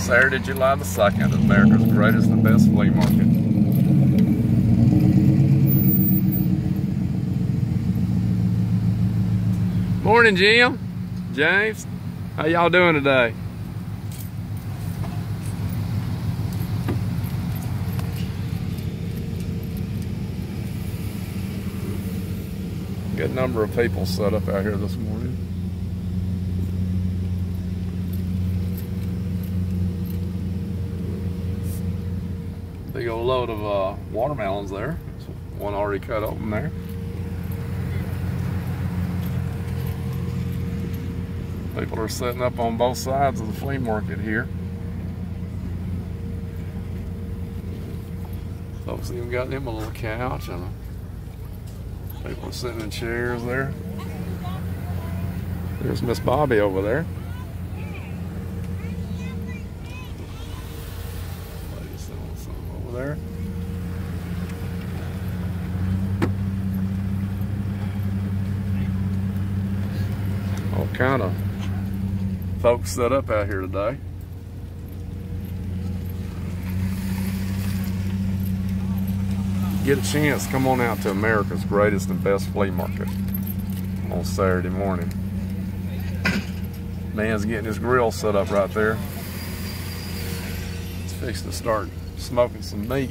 Saturday, July the 2nd, America's greatest and best flea market. Morning, Jim. James. How y'all doing today? Good number of people set up out here this morning. Big old load of uh, watermelons there. One already cut open there. People are setting up on both sides of the flea market here. Folks even got them a little couch and people are sitting in chairs there. There's Miss Bobby over there. over there. Kind of folks set up out here today. Get a chance, come on out to America's greatest and best flea market on Saturday morning. Man's getting his grill set up right there. He's fixing to start smoking some meat.